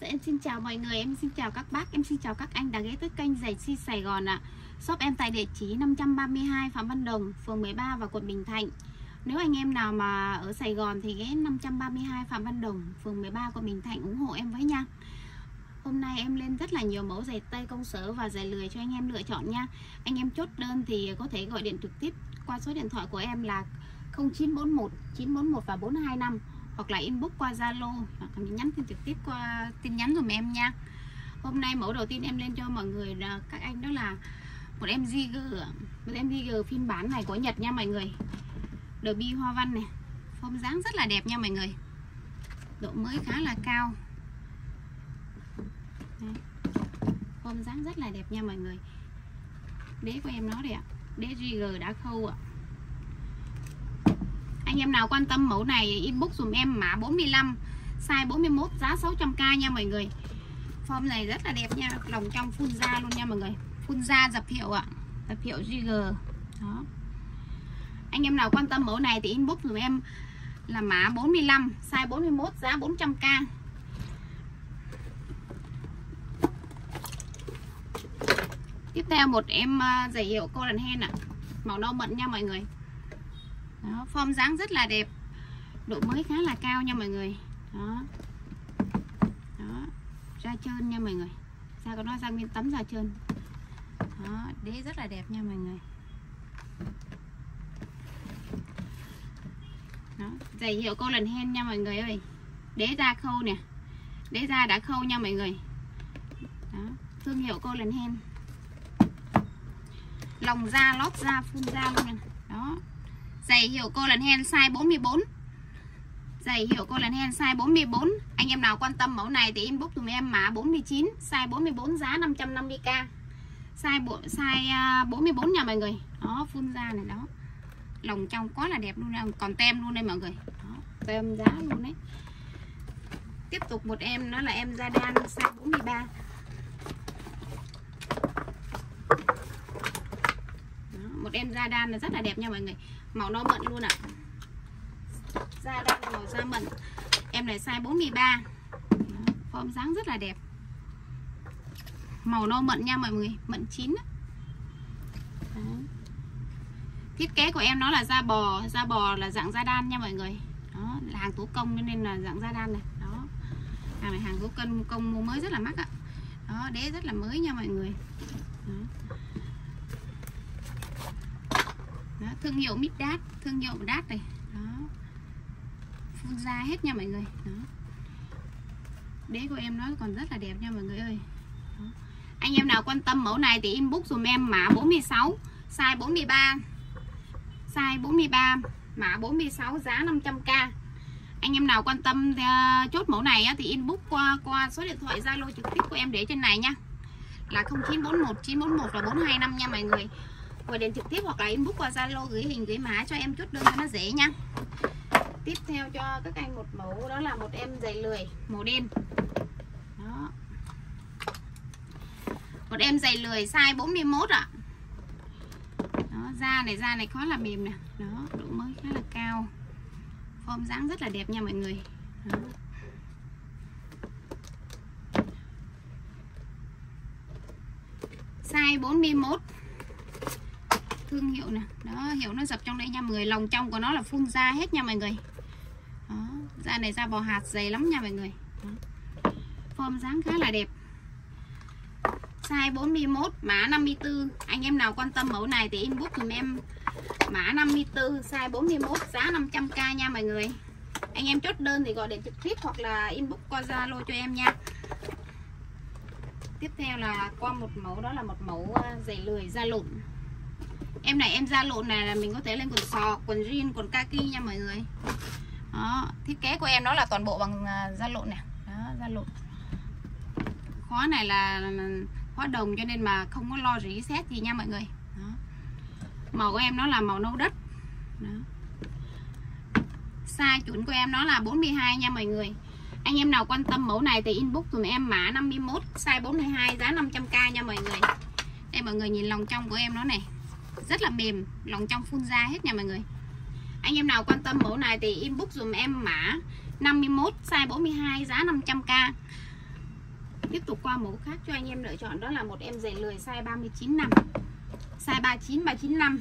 Dạ, em xin chào mọi người, em xin chào các bác, em xin chào các anh đã ghé tới kênh giày si Sài Gòn ạ. À. Shop em tại địa chỉ 532 Phạm Văn Đồng, phường 13 và quận Bình Thạnh. Nếu anh em nào mà ở Sài Gòn thì ghé 532 Phạm Văn Đồng, phường 13 quận Bình Thạnh ủng hộ em với nha. Hôm nay em lên rất là nhiều mẫu giày tây công sở và giày lười cho anh em lựa chọn nha. Anh em chốt đơn thì có thể gọi điện trực tiếp qua số điện thoại của em là 0941 941 và 425 hoặc là inbox qua Zalo, hoặc nhắn tin trực tiếp qua tin nhắn dùm em nha. Hôm nay mẫu đầu tiên em lên cho mọi người là các anh đó là một em Ziger một em Ziger phiên bản này của Nhật nha mọi người. Bi hoa văn này, form dáng rất là đẹp nha mọi người. Độ mới khá là cao. Form dáng rất là đẹp nha mọi người. Đế của em nó đây ạ. Đế Ziger đã khâu ạ anh em nào quan tâm mẫu này, inbox dùm em mã 45 size 41 giá 600k nha mọi người. Form này rất là đẹp nha, lòng trong phun da luôn nha mọi người. Phun da dập hiệu ạ, dập hiệu GG đó. Anh em nào quan tâm mẫu này thì inbox dùm em là mã 45 size 41 giá 400k tiếp theo một em à, giày hiệu cô đàn hen ạ. Màu nâu mận nha mọi người đó, form dáng rất là đẹp. Độ mới khá là cao nha mọi người. Đó. Đó ra trơn nha mọi người. Sao có nó sang bên tấm ra trơn? Đó đế rất là đẹp nha mọi người. Đó giày hiệu cô lần hen nha mọi người ơi. Đế ra khâu nè. Đế ra đã khâu nha mọi người. Đó thương hiệu cô lần hen. Lòng da lót da phun da luôn nè đó. Giày hiệu cô lần hen size 44 Giày hiệu cô lần hen size 44 Anh em nào quan tâm mẫu này thì inbox tụi em mã 49 Size 44 giá 550k Size, bộ, size à, 44 nha mọi người. Đó phun ra này đó. Lòng trong quá là đẹp luôn nha. Còn tem luôn đây mọi người. Đó, Tem giá luôn đấy. Tiếp tục một em nó là em da đan size 43 đen em da đan là rất là đẹp nha mọi người. Màu nó mận luôn ạ. À. da đan màu da mận. Em này size 43 form dáng rất là đẹp. Màu nâu mận nha mọi người, mận chín thiết kế của em nó là da bò da bò là dạng da đan nha mọi người. Đó, là hàng thủ công nên là dạng da đan này. Đó. Hàng này hàng thủ công công mua mới rất là mắc ạ đó, đế rất là mới nha mọi người. Đó. Đó, thương hiệu Midas thương hiệu đát này. Đó. Phun ra hết nha mọi người. Đó. Đế của em nó còn rất là đẹp nha mọi người ơi. Đó. anh em nào quan tâm mẫu này thì inbox dùm em mã 46 size 43 size 43 mã 46 giá 500k anh em nào quan tâm uh, chốt mẫu này á, thì inbox qua qua số điện thoại Zalo trực tiếp của em để trên này nha. Là 0941 941 và 425 nha mọi người gọi điện trực tiếp hoặc là inbox qua Zalo gửi hình, gửi mã cho em chút đơn cho nó dễ nha. Tiếp theo cho các anh một mẫu, đó là một em giày lười, màu đen. Đó. Một em giày lười size 41 ạ. Đó, da này da này khá là mềm nè. Đó, độ mới khá là cao. Form dáng rất là đẹp nha mọi người. Đó. size 41 thương hiệu nè. Đó, hiệu nó dập trong đây nha. Mọi người lòng trong của nó là phun da hết nha mọi người. Đó, da này da bò hạt dày lắm nha mọi người. Đó. form dáng khá là đẹp. Size 41 mã 54 anh em nào quan tâm mẫu này thì inbox dùm em. Mã 54 size 41 giá 500k nha mọi người. Anh em chốt đơn thì gọi điện trực tiếp hoặc là inbox qua Zalo cho em nha. Tiếp theo là qua một mẫu, đó là một mẫu ờ, giày lười, da lụn em này em da lộn này là mình có thể lên quần sò quần jean, quần kaki nha mọi người. Đó, thiết kế của em nó là toàn bộ bằng à, da lộn nè. Đó, da lộn. Khóa này là khóa đồng cho nên mà không có lo rỉ sét gì nha mọi người. Đó. màu của em nó là màu nâu đất. Đó. size chuẩn của em nó là 42 nha mọi người. Anh em nào quan tâm mẫu này thì inbox dùm em mã 51 size 42 giá 500k nha mọi người. Đây, mọi người nhìn lòng trong của em nó này rất là mềm lòng trong phun ra hết nha mọi người. Anh em nào quan tâm mẫu này thì inbox dùm em mã 51 size 42 giá 500k tiếp tục qua mẫu khác cho anh em lựa chọn đó là một em giày lười size 39 năm. Size 39 395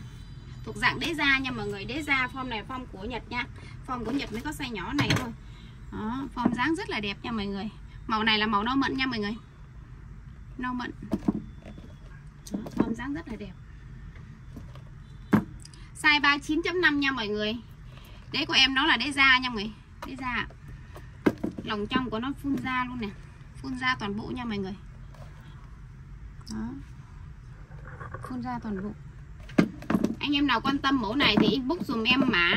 thuộc dạng đế da nha mọi người đế da form này form của Nhật nha. Form của Nhật mới có size nhỏ này thôi. Đó, form dáng rất là đẹp nha mọi người. Màu này là màu nâu mận nha mọi người. Nâu mận. Đó, form dáng rất là đẹp size 39.5 nha mọi người. Đế của em nó là đế da nha mọi người. Đế da lòng trong của nó phun ra luôn nè. Phun ra toàn bộ nha mọi người. Đó. Phun ra toàn bộ. Anh em nào quan tâm mẫu này thì inbox dùm em mã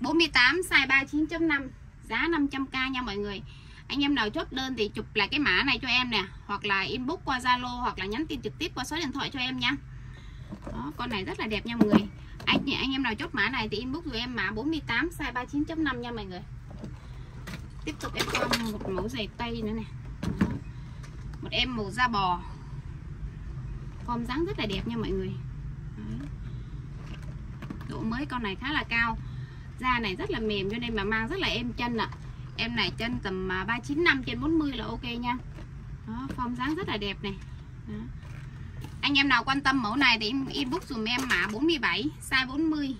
48 size 39.5 giá 500k nha mọi người. Anh em nào chốt đơn thì chụp lại cái mã này cho em nè hoặc là inbox qua Zalo hoặc là nhắn tin trực tiếp qua số điện thoại cho em nha. Đó, con này rất là đẹp nha mọi người anh anh em nào chốt mã này thì inbox của em mã 48 size 39.5 nha mọi người. Tiếp tục em cho một mẫu giày tây nữa nè. Một em màu da bò. Form dáng rất là đẹp nha mọi người. Đấy. độ mới con này khá là cao. Da này rất là mềm cho nên mà mang rất là êm chân ạ. À. em này chân tầm à, 39 năm trên 40 là ok nha. Đó, form dáng rất là đẹp này đó anh em nào quan tâm mẫu này thì inbox dùm em mã 47 size 40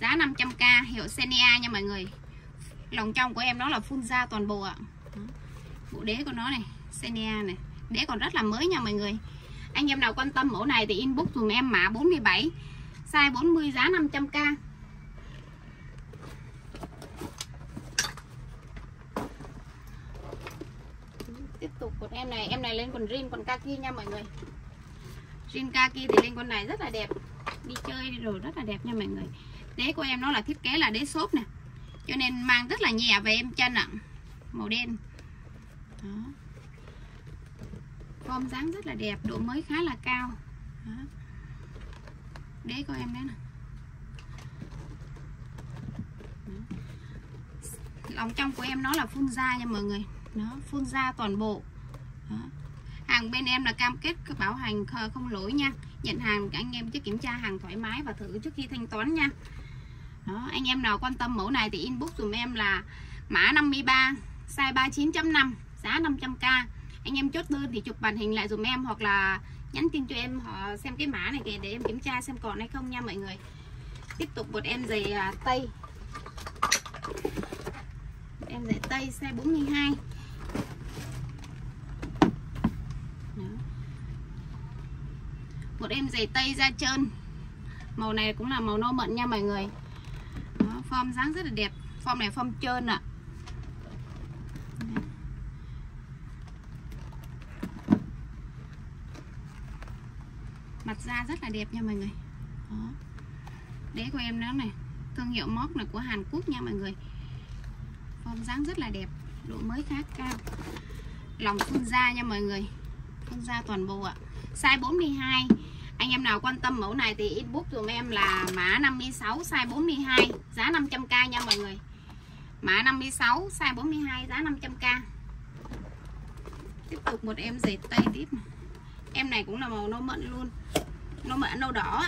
giá 500k hiệu Xenia nha mọi người. Lòng trong của em đó là phun da toàn bộ ạ. Bộ đế của nó này, Xenia này. Đế còn rất là mới nha mọi người. Anh em nào quan tâm mẫu này thì inbox dùm em mã 47 size 40 giá 500k tiếp tục một em này em này lên quần jean quần kaki nha mọi người jean kaki thì lên con này rất là đẹp. Đi chơi đi rồi rất là đẹp nha mọi người. Đế của em nó là thiết kế là đế xốp nè. Cho nên mang rất là nhẹ về em chân ạ màu đen. Đó. Form dáng rất là đẹp, độ mới khá là cao. Đó. đế của em đấy nè. Lòng trong của em nó là phun da nha mọi người. Nó phun da toàn bộ. Đó hàng bên em là cam kết bảo hành không lỗi nha. Nhận hàng anh em chứ kiểm tra hàng thoải mái và thử trước khi thanh toán nha. Đó, anh em nào quan tâm mẫu này thì inbox dùm em là mã 53 size 39.5 giá 500k anh em chốt đơn thì chụp màn hình lại dùm em hoặc là nhắn tin cho em họ xem cái mã này kìa để em kiểm tra xem còn hay không nha mọi người. Tiếp tục một em giày à, tây. Em giày tây size 42 Đó một em giày tây da trơn. Màu này cũng là màu nâu mận nha mọi người. Đó, form dáng rất là đẹp. Form này form trơn ạ. À. mặt da rất là đẹp nha mọi người. Đó. đế của em đó này. Thương hiệu móc là của Hàn Quốc nha mọi người. Form dáng rất là đẹp. Độ mới khá cao. Lòng phun da nha mọi người. Phun da toàn bộ ạ. Size 42 anh em nào quan tâm mẫu này thì inbox dùm em là mã 56 size 42 giá 500k nha mọi người. Mã 56 size 42 giá 500k tiếp tục một em dệt tay tiếp em này cũng là màu nâu mận luôn. Nâu mận, nâu đỏ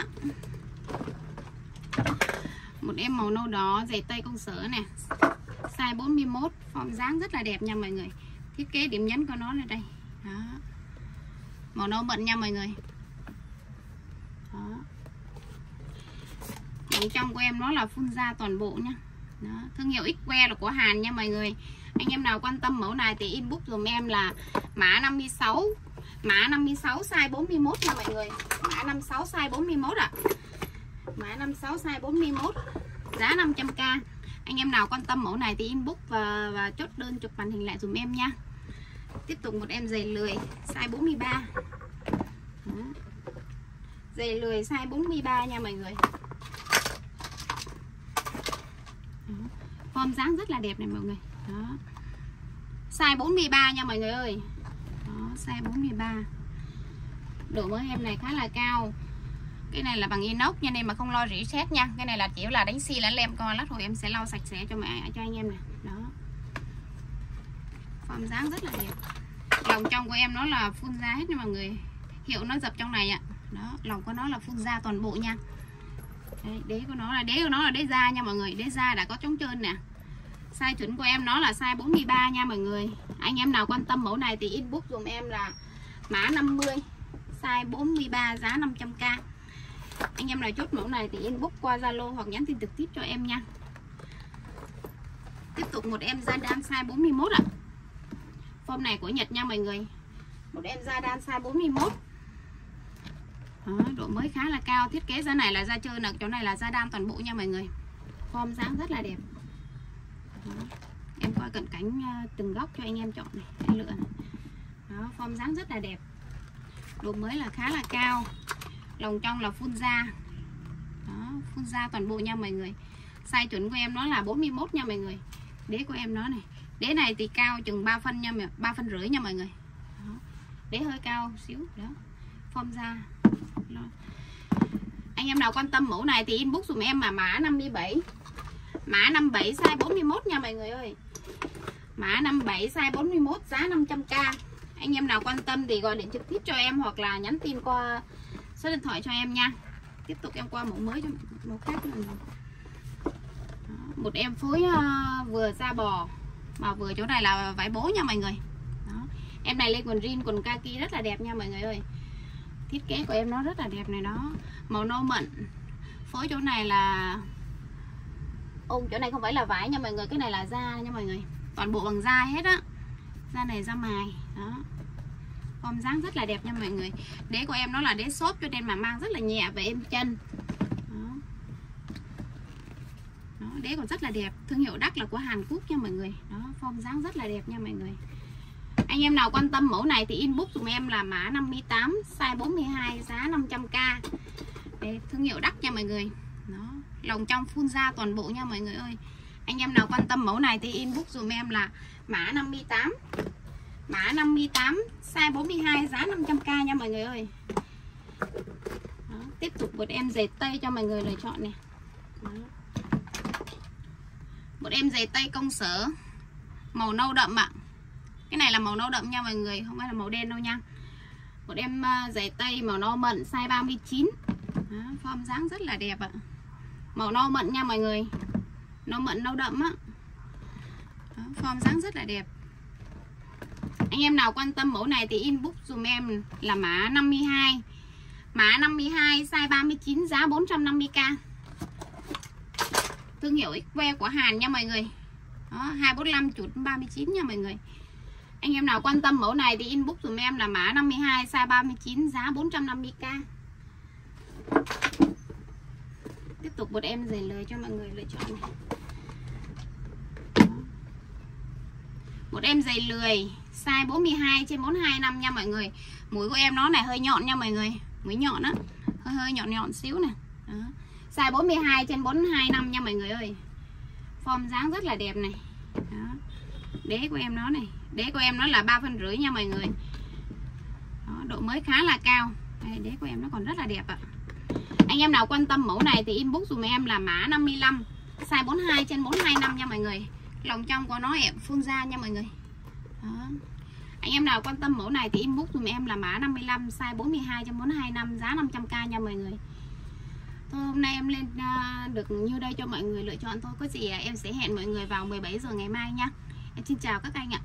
một em màu nâu đỏ, dệt tay công sở nè size 41 form dáng rất là đẹp nha mọi người. Thiết kế điểm nhấn của nó là đây. Đó. Màu nâu mận nha mọi người đó Đồng trong của em nó là phun da toàn bộ nhá. Đó. thương hiệu Xque là của Hàn nha mọi người. Anh em nào quan tâm mẫu này thì inbox dùm em là mã 56 Mã 56 size 41 nha mọi người. Mã 56 size 41 ạ. À. Mã 56 size 41 Giá 500k Anh em nào quan tâm mẫu này thì inbox và, và chốt đơn chụp màn hình lại dùm em nha. Tiếp tục một em giày lười Size 43 Giày lười size 43 nha mọi người. Form dáng rất là đẹp này mọi người. Đó. Size 43 nha mọi người ơi. Size 43 độ mới em này khá là cao. Cái này là bằng inox cho nên mà không lo rỉ sét nha. Cái này là chỉ là đánh xi là lem coi lát hồi em sẽ lau sạch sẽ cho mẹ cho anh em nè. Đó. Form dáng rất là đẹp. Lòng trong của em nó là phun ra hết nha mọi người. Hiệu nó dập trong này ạ. Đó lòng của nó là phun ra toàn bộ nha. Đấy, đế của nó là đế của nó là đế da nha mọi người. Đế da đã có trống trơn nè size chuẩn của em nó là size 43 nha mọi người. Anh em nào quan tâm mẫu này thì inbox dùm em là mã 50 size 43 giá 500k anh em nào chốt mẫu này thì inbox qua Zalo hoặc nhắn tin trực tiếp cho em nha. Tiếp tục một em da đan size 41 ạ. À. form này của Nhật nha mọi người. Một em da đan size 41 đó, độ mới khá là cao. Thiết kế da này là da trơn nè chỗ này là da đan toàn bộ nha mọi người. Form dáng rất là đẹp em qua cận cánh à, từng góc cho anh em chọn này anh lựa này. đó, form dáng rất là đẹp. Độ mới là khá là cao. Lòng trong là phun da. Đó phun da toàn bộ nha mọi người. Size chuẩn của em nó là 41 nha mọi người. Đế của em nó này. Đế này thì cao chừng 3 phân nha ba phân rưỡi nha mọi người. Đó. đế hơi cao xíu, đó. Form da. Đó. anh em nào quan tâm mẫu này thì inbox dùm em mà, mã 57 mã 57 size 41 nha mọi người ơi. Mã 57 size 41 giá 500k anh em nào quan tâm thì gọi điện trực tiếp cho em hoặc là nhắn tin qua số điện thoại cho em nha. Tiếp tục em qua mẫu mới cho mẫu khác cho một em phối ờ, vừa da bò, mà vừa chỗ này là vải bố nha mọi người. Đó. em này lên quần jean, quần kaki rất là đẹp nha mọi người ơi. Thiết kế của em nó rất là đẹp này đó. Màu nâu mận, phối chỗ này là ôm chỗ này không phải là vải nha mọi người cái này là da nha mọi người. Toàn bộ bằng da hết á. Da này da mài đó. Form dáng rất là đẹp nha mọi người. Đế của em nó là đế xốp cho nên mà mang rất là nhẹ và êm chân. Đó. đó đế còn rất là đẹp. Thương hiệu đắt là của Hàn Quốc nha mọi người. Đó form dáng rất là đẹp nha mọi người. Anh em nào quan tâm mẫu này thì inbox dùm em là mã 58 size 42 giá 500k Đấy, thương hiệu đắt nha mọi người. Đó lòng trong phun ra toàn bộ nha mọi người ơi. Anh em nào quan tâm mẫu này thì inbox dùm em là mã 58 mã 58 size 42 giá 500k nha mọi người ơi. Đó, tiếp tục một em giày tây cho mọi người lựa chọn nè một em giày tây công sở màu nâu đậm ạ. Cái này là màu nâu đậm nha mọi người không phải là màu đen đâu nha. Một em à, dệt giày tây màu nâu mận size 39 Đó, form dáng rất là đẹp ạ màu nâu mận nha mọi người. Nâu mận nâu đậm á. Đó, form dáng rất là đẹp. Anh em nào quan tâm mẫu này thì inbox dùm em là mã 52 Mã 52 size 39 giá 450k Thương hiệu XQ của Hàn nha mọi người. Đó, 245 chuột 39 nha mọi người. Anh em nào quan tâm mẫu này thì inbox dùm em là mã 52 size 39 giá 450k Tiếp tục một em dày lời cho mọi người lựa chọn này. Một em giày lười size 42 trên 425 nha mọi người. Mũi của em nó này hơi nhọn nha mọi người mũi nhọn á hơi hơi nhọn nhọn xíu nè. Đó. size 42 trên 425 nha mọi người ơi. Form dáng rất là đẹp này. Đó. đế của em nó này đế của em nó là ba phân rưỡi nha mọi người. Đó, độ mới khá là cao. Đây, đế của em nó còn rất là đẹp ạ anh em nào quan tâm mẫu này thì inbox dùm em là mã 55 size 42 trên 425 nha mọi người. Lòng trong của nó em phun ra nha mọi người. Đó. anh em nào quan tâm mẫu này thì inbox dùm em là mã 55 size 42 trên 425 giá 500k nha mọi người. Thôi, hôm nay em lên ờ, được như đây cho mọi người lựa chọn thôi. Có gì em sẽ hẹn mọi người vào 17 giờ ngày mai nha. Em xin chào các anh ạ.